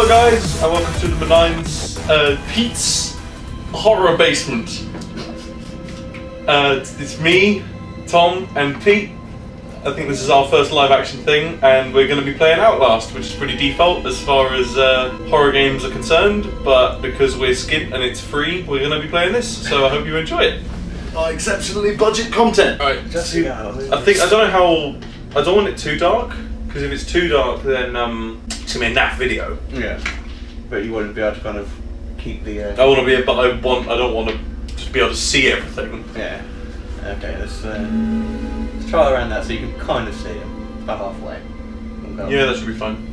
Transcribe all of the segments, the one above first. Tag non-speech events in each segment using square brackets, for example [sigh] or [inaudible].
Hello, guys, and welcome to the M9s uh, Pete's Horror Basement. Uh, it's- it's me, Tom, and Pete. I think this is our first live action thing, and we're going to be playing Outlast, which is pretty default as far as uh, horror games are concerned. But because we're skint and it's free, we're going to be playing this. So I hope you enjoy it. Oh, exceptionally budget content. Alright, Just I think I don't know how. I don't want it too dark because if it's too dark, then um, it's gonna be a naff video. Yeah, but you wouldn't be able to kind of keep the. Uh, I want to be, but I want. I don't want to just be able to see everything. Yeah. Okay, let's uh, let's try around that so you can kind of see them about halfway. We'll. Yeah, that should be fine.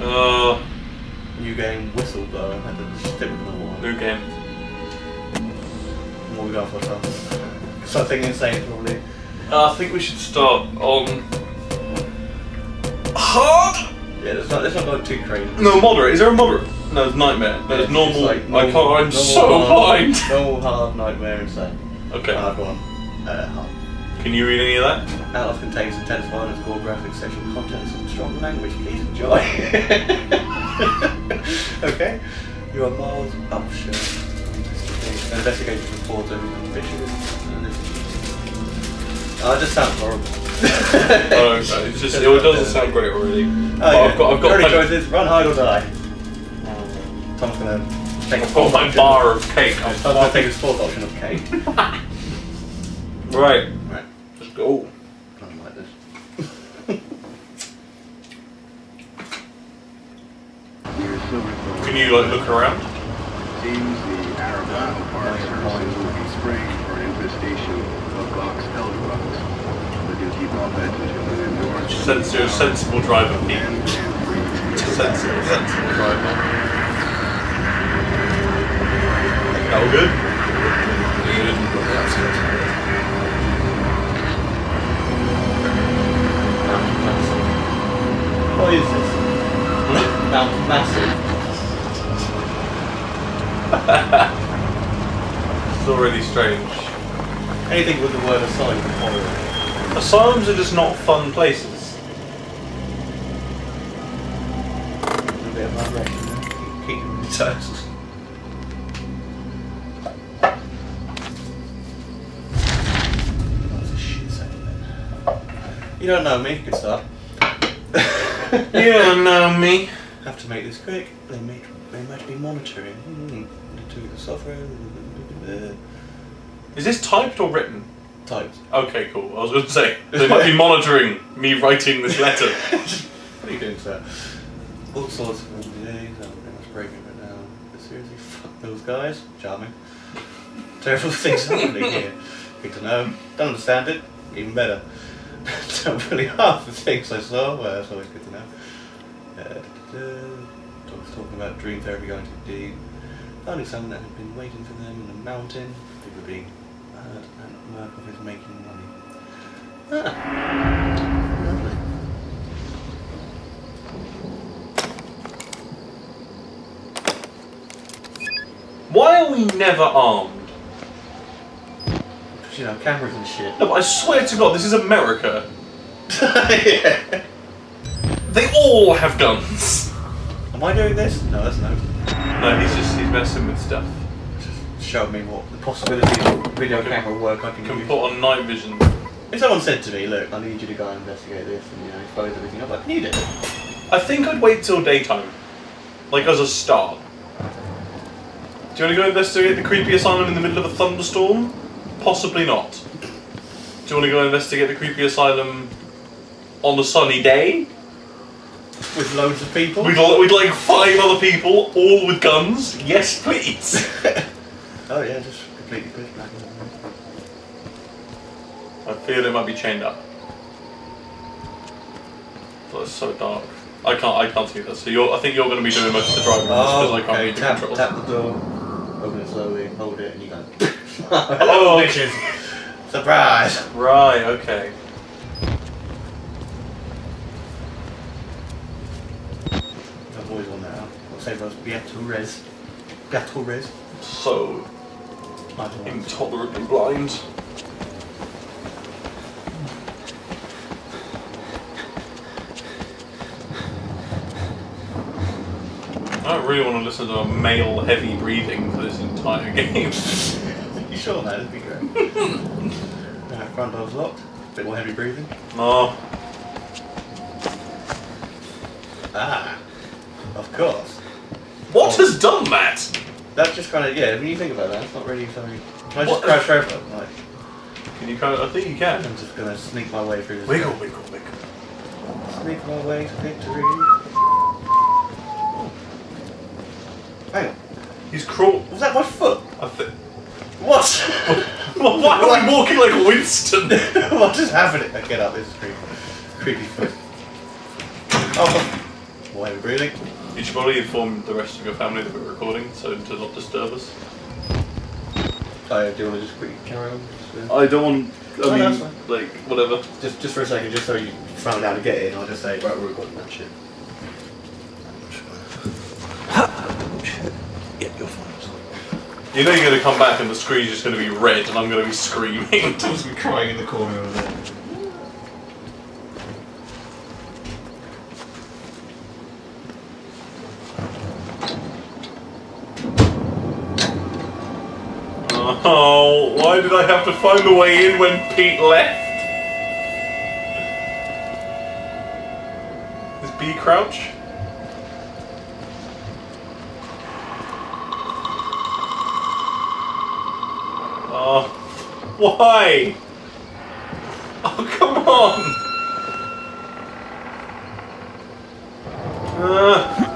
Uh, New game whistleblower. I had to stick with the normal one. new game. What we going for, Tom? Something insane, probably. Uh, I think we should start on hard. Yeah, let's not let's not go too crazy. No, moderate. Is there a moderate? No, it's nightmare. No, It's normal. like I can't. I'm so hard, blind. [laughs] Normal hard nightmare insane. Okay. Hard one. Uh, hard. Can you read any of that? Outlast contains intense violence, gore, graphic, sexual content, and some strong language. Please enjoy. [laughs] okay. You are Miles Upshur. An investigation report and vicious. Oh, it just sounds horrible. Oh, okay. It's just. It doesn't sound great already. Oh, But yeah. I've got. I've got. Only choices: run, hide, or die. Uh, Tom's gonna take I've got oh, my bar of cake. Tom's gonna take his fourth option of cake. [laughs] Right. right. Let's go. I don't like this. Can you like look around? Seems the Arapaho Park Services will be spraying for an infestation of box elder bugs. But do keep all pets and children indoors. Sense you're a sensible driver, Pete. And and free. Sensible, sensible driver. That all good? What is this? Mount Massive. [laughs] It's already strange. Anything with the word aside horrible. Asylums are just not fun places. A bit of vibration. Keep them toast. That's a shit sound. You don't know me, good start. You don't know me. [laughs] Have to make this quick. They may, they might be monitoring. Hmm. To the software. Is this typed or written? Typed. Okay, cool. I was going to say they might be [laughs] monitoring me writing this letter. [laughs] What are you doing, sir? All sorts of things. I'm pretty much breaking it down. But seriously, fuck those guys. Charming. Terrible things happening here. Good to know. Don't understand it. Even better. [laughs] Don't really half the things I saw. Well, that's always good to know. Uh, da, da, da. Talking about dream therapy going too deep. Finding someone that had been waiting for them in the mountain. People being is making money. Ah. Lovely. Why are we never armed? You know, cameras and shit. No, but I swear to God, this is America. yeah. [laughs] They all have guns. Am I doing this? No, that's no. No, he's just he's messing with stuff. Show me what the possibilities of video camera work I can Can use. put on night vision. If someone said to me, look, I need you to go and investigate this and you know, expose everything up, I can you do it. I think I'd wait till daytime, like as a start. Do you want to go investigate the creepy asylum in the middle of a thunderstorm? Possibly not. Do you want to go investigate the creepy asylum on a sunny day? With loads of people? We'd, we'd like five other people, all with guns. Yes, please. [laughs] oh yeah, just completely pitch black. I feel it might be chained up. But it's so dark. I can't. I can't see that. So you're. I think you're going to be doing most of the driving because Oh, I can't okay. read the Tap, controls. tap the door, open it slowly, hold it, and you go. Oh, [laughs] bitches! Surprise! Right. Okay. I've always worn that say those Beato Res. Beato Res. So Might blind. I intolerant and blind. really want to listen to a male heavy breathing for this entire [laughs] game. You sure, man? It'd be great. Alright, [laughs] front door's locked. Bit more heavy breathing. no. Ah, of course. What has done that? Just kind of yeah. When you think about that, it's not really something. Can I just What? crash over? Like, Can you kind of? I think you can. I'm just gonna sneak my way through this. Wiggle, wiggle, wiggle. Sneak my way to victory. Hang on. He's crawl. Was that my foot? I think. What? [laughs] Why are we walking like Winston? [laughs] what is just happening? Uh, Get up. This is creepy. Creepy foot. Oh, more heavy breathing. You should probably inform the rest of your family that we're recording, so to not disturb us. I do you want to just quickly carry on? Just, uh, I don't want. I Oh, mean, that's like whatever. Just, just for a second, just so you found out to get in, I'll just say, right, we're recording that shit. Yeah, you're fine. You know you're gonna come back and the screen's just gonna be red, and I'm gonna be screaming. I'm [laughs] just gonna be crying in the corner of it. [laughs] Oh, why did I have to find a way in when Pete left? Is B crouch? Oh, why? Oh, come on! Uh.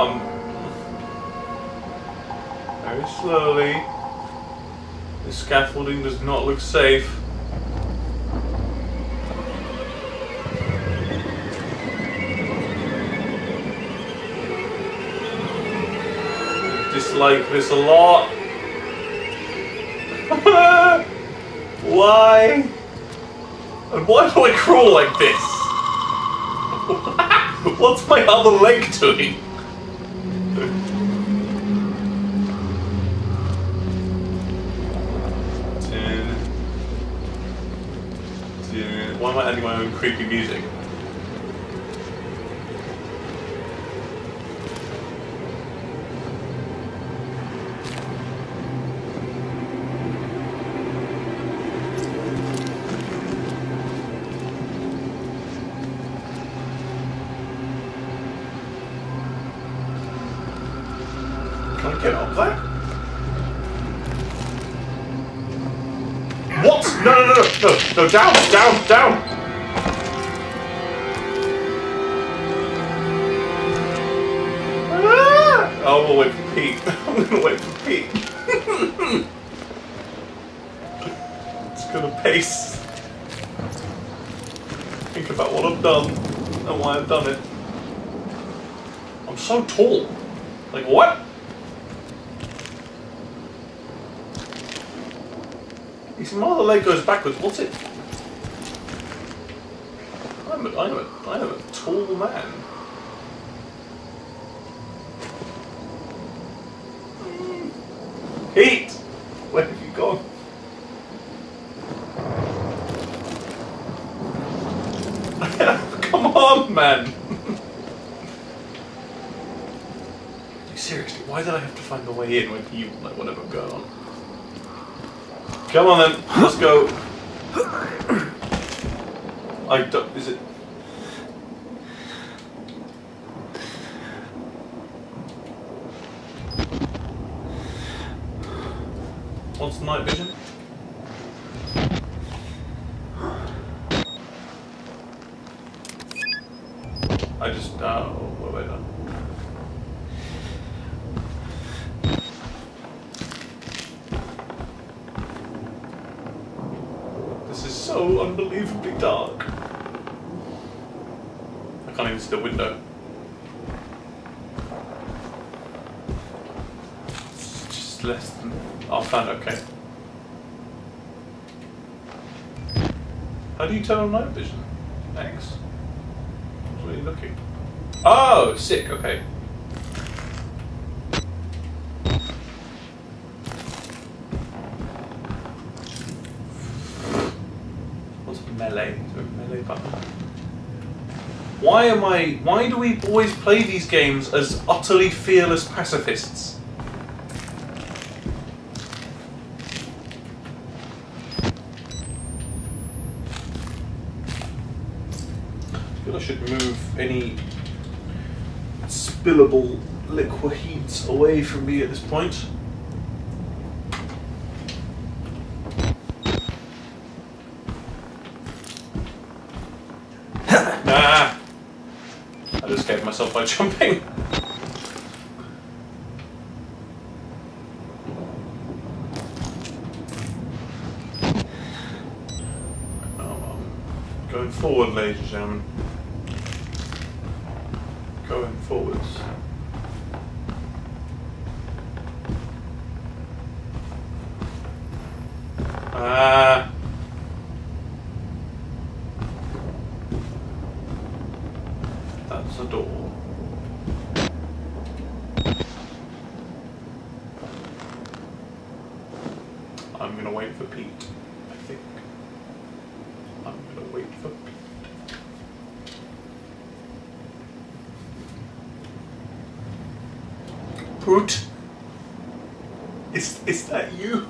Um, very slowly. The scaffolding does not look safe. I Dislike this a lot. [laughs] why? And why do I crawl like this? [laughs] What's my other leg doing? Ten. Why am I adding my own creepy music? No, no, down, down, down! Ah! Oh, we'll wait for Pete. I'm gonna wait for Pete. [laughs] [laughs] It's gonna pace. Think about what I've done and why I've done it. I'm so tall. Like, what? You see, my other leg goes backwards. What's it? I'm a, I'm a, I'm a tall man. Hmm. Pete! Where have you gone? [laughs] Come on, man! [laughs] Seriously, why did I have to find a way in when you like whatever going on? Come on then, let's go. I don't. Is it? What's night vision? I just. Oh, what have I done? This is so unbelievably dark. I can't even see the window. Less than. I found it, okay. How do you turn on night vision? X. What are you looking? Oh, sick. Okay. What's melee? Melee button? Why am I? Why do we always play these games as utterly fearless pacifists? I feel I should move any liquid heats away from me at this point. [laughs] nah. I just scared myself by [laughs] jumping. Um, Going forward, ladies and gentlemen. Going forwards. Ah. That's a door. I'm gonna wait for Pete, I think. I'm gonna wait for Pete. Is, is that you?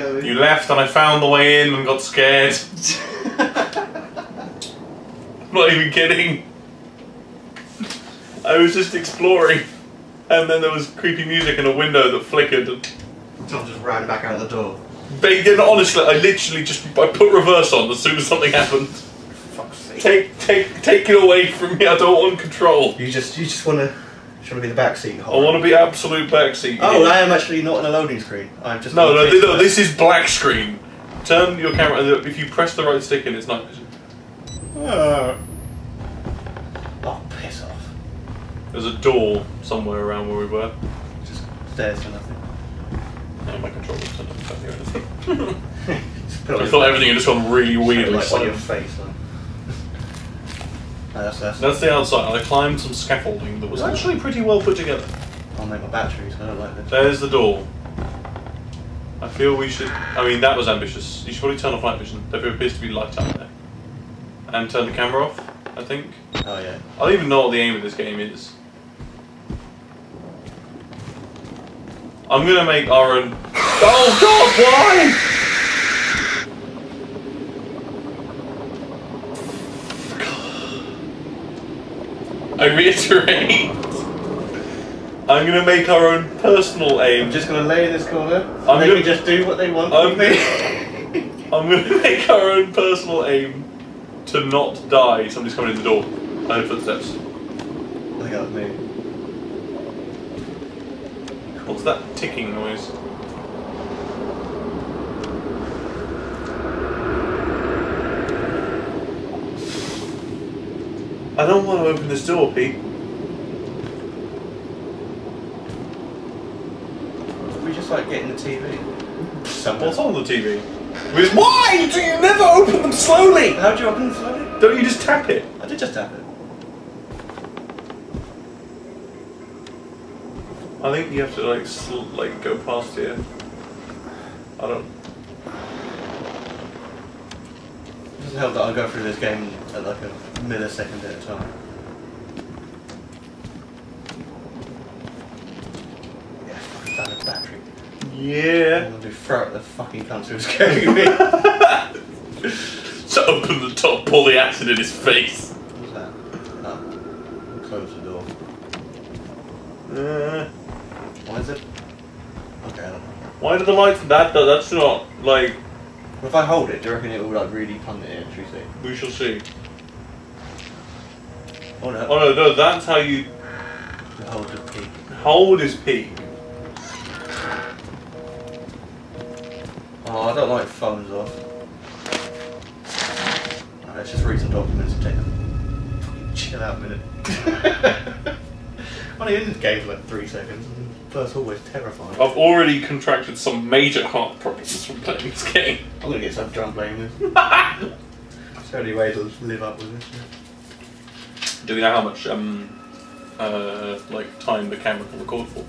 You left and I found the way in and got scared. I'm [laughs] not even kidding. I was just exploring, and then there was creepy music and a window that flickered. And Tom just ran back out the door. did honestly. I literally just I put reverse on as soon as something happened. Fuck's sake. Take take take it away from me. I don't want control. You just you just wanna just wanna be the back seat I want to be absolute backseat. Oh, I am actually not on a loading screen. I'm just no, no, the no, this is black screen. Turn your camera. and If you press the right stick in, it's night vision. Ah. Oh, piss off. There's a door somewhere around where we were. Just stairs for nothing. No, my controller's turned off. Can't hear anything. Just put it on [laughs] I thought everything had just gone really weird. like on your face. Like. That's, that's, That's the outside. I climbed some scaffolding that was actually pretty well put together. I'll make my batteries. I don't like this. There's the door. I feel we should. I mean, that was ambitious. You should probably turn off night vision. There appears to be light out there. And turn the camera off, I think. Oh yeah. I don't even know what the aim of this game is. I'm gonna make our own. [laughs] Oh god, why? I reiterate. I'm gonna make our own personal aim. I'm just gonna lay in this corner. I'm they gonna- can just do what they want I'm me. [laughs] I'm gonna make our own personal aim to not die. Somebody's coming in the door. I heard footsteps. I think that was me. What's that ticking noise? I don't want to open this door, Pete. We just like getting the TV. Somewhere. What's on the TV? Why do you never open them slowly? How do you open the slowly? Don't you just tap it? I did just tap it. I think you have to like like go past here. I don't. It doesn't help that I go through this game at like a millisecond at a time. Yeah, fucking valid battery. I'm gonna do throw at the fucking cunt who's carrying me. So open the top, pour the acid in his face. What's that? Oh, close the door. Uh, Why is it? Okay, I don't know. why do the lights? That that's not like If I hold it, do you reckon it will like really punt it in? Should we see? we shall see. Oh no. Oh no, no, that's how you Hold the peak. hold his peak. Oh, I don't like phones off. Alright, let's just read some documents and take them. Fucking chill out a minute. [laughs] Only in this game for like three seconds. First always terrifying. I've already contracted some major heart problems from playing this game. I'm gonna get some drunk playing this. [laughs] There's only way to live up with this. Do we know how much um uh like time the camera can record for?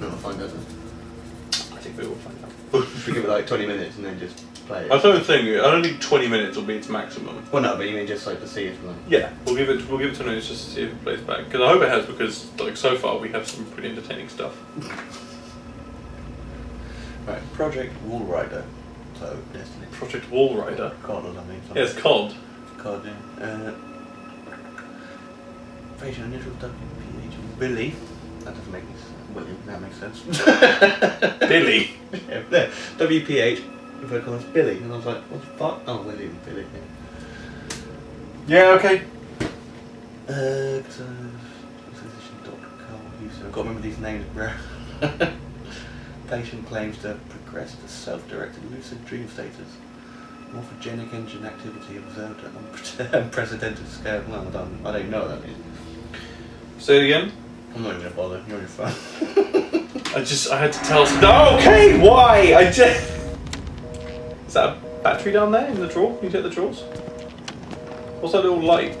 No, I'll find out. I think we will find out. [laughs] We give it like 20 minutes and then just play it. I don't think I don't think twenty minutes will be its maximum. Well, no, but you mean just like to see if like. Yeah, we'll give it we'll give it ten minutes just to see if it plays back. Because I hope it has because like so far we have some pretty entertaining stuff. [laughs] Right, Project Walrider. So, Destiny. Project Walrider. COD or something. Yes, COD. COD, yeah. Uh, Facial initial WPH Billy. That doesn't make sense. William, that makes sense. [laughs] Billy. [laughs] yeah, WPH, if I call Billy. And I was like, what the fuck? Oh, William, Billy. Yeah. Okay. Uh, so, I've got to remember these names, bro. [laughs] Patient claims to progress to self-directed lucid dream status. Morphogenic engine activity observed at unpre- unprecedented scale. No, I don't, I don't know what that means. Say it again. I'm not even gonna bother. You're on your phone. I just I had to tell. No, okay. Why? I just. Is that a battery down there in the drawer? Can you take the drawers? What's that little light?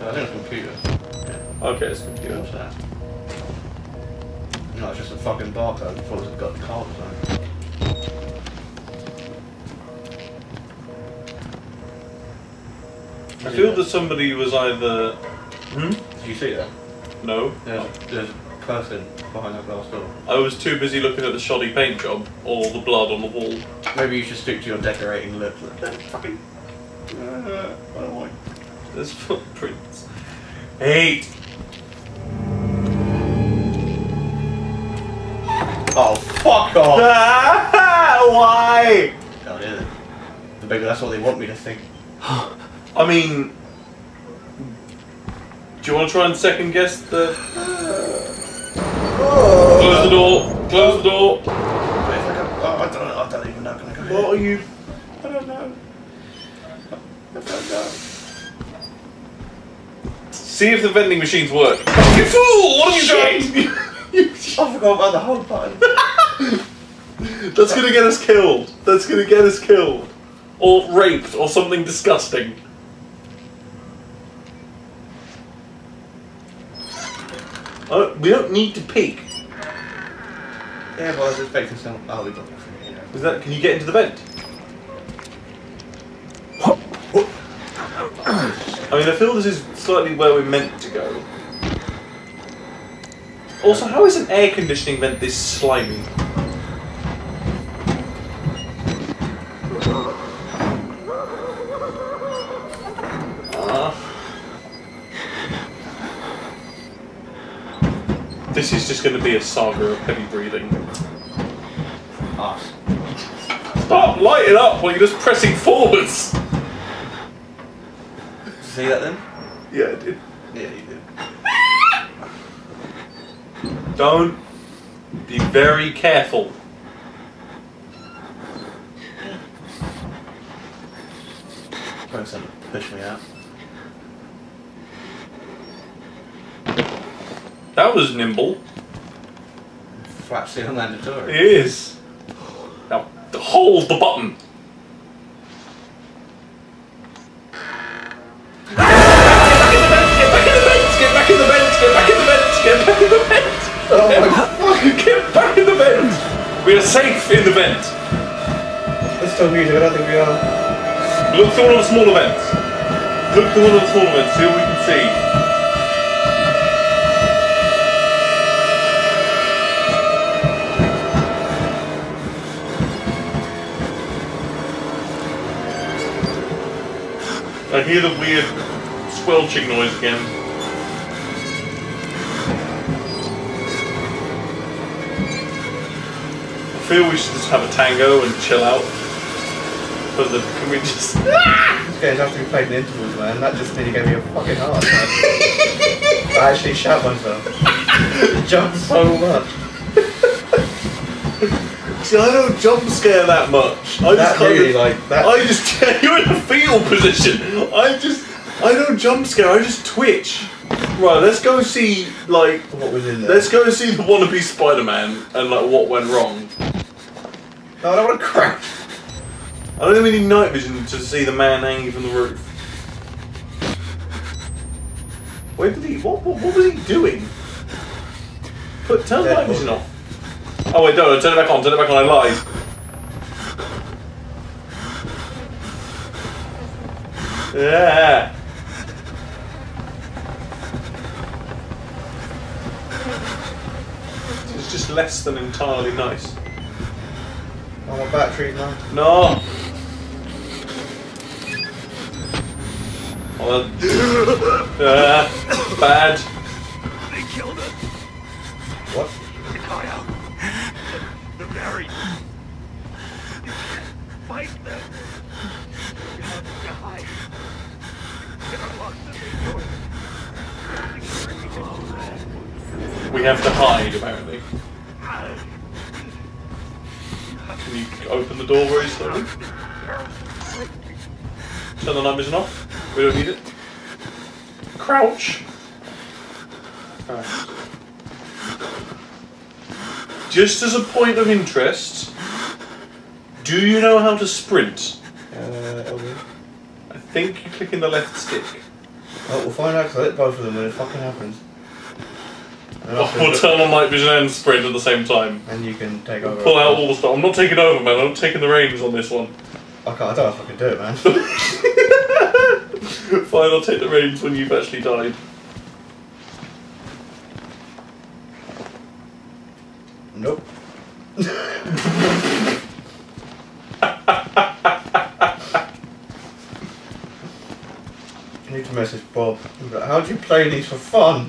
I think it's a computer. Yeah. Okay, it's a computer. What's that? No, it's just a fucking barcode. I thought it got the card or. I feel that somebody was either. Hmm? Did you see that? No. There's, there's a person behind that glass door. I was too busy looking at the shoddy paint job or the blood on the wall. Maybe you should stick to your decorating look. Don't fucking. Uh, I don't want. There's footprints. Hey! Oh, fuck off! [laughs] Why? God, is it? Maybe that's what they want me to think. I mean, do you want to try and second guess the? Oh. Close the door. Close the door. If I, go, oh, I, don't, I don't even know. Can I go What are you? I don't know. I don't know. See if the vending machines work. You fool! What have you done? [laughs] I forgot about the whole button. [laughs] That's gonna get us killed. That's gonna get us killed. Or raped, or something disgusting. Oh, we don't need to peek. yeah, but I was expecting some. Oh, we got here. Is that? Can you get into the vent? I mean, I feel this is slightly where we're meant to go. Also, how is an air conditioning vent this slimy? This is just going to be a saga of heavy breathing. Stop lighting up while you're just pressing forwards. Did you See that then? Yeah, I did. Yeah, you did. Don't. Be very careful. Trying to push me out. That was nimble. Flat seal mandatory. It is. Now, hold the button. Get back in the vent! Get back in the vent! Get back in the vent! Get back in the vent! Oh my fuck! Get back in the vent! Oh [laughs] we are safe in the vent. Let's still music, I don't think we are. Look through one of the smaller vents. Look through one of the smaller vents. See what we can see. Hear the weird squelching noise again. I feel we should just have a tango and chill out. But the, can we just... [laughs] Ah! games have to be played in intervals, man. That just nearly gave me a fucking heart attack. [laughs] I actually shot myself. [laughs] Jumped so much. See, I don't jump scare that much. I That just kind really, of, like, that- I just [laughs] you're in a fetal position. I just I don't jump scare. I just twitch. Right, let's go see like What was in there? let's go see the wannabe Spider-Man and like what went wrong. No, I don't want to crash. I don't even need night vision to see the man hanging from the roof. Where did he? What, what, what was he doing? Put turn night vision off. Oh wait, no, turn it back on. Turn it back on. I lied. Yeah. It's just less than entirely nice. I want batteries now. No. Oh, [laughs] uh, bad. We have to hide, apparently. Can you open the door very slowly? Turn the vision off. We don't need it. Crouch. Crouch. Just as a point of interest, do you know how to sprint? Uh. I think you click in the left stick. Oh, we'll find out because I hit both of them when it fucking happens. Oh, [laughs] we'll turn on night vision and sprint at the same time. and you can take over. Pull out all the stuff. I'm not taking over, man. I'm taking the reins on this one. I can't. I don't know if I can do it, man. [laughs] [laughs] Fine, I'll take the reins when you've actually died. nope. I need to message Bob. How do you play these for fun?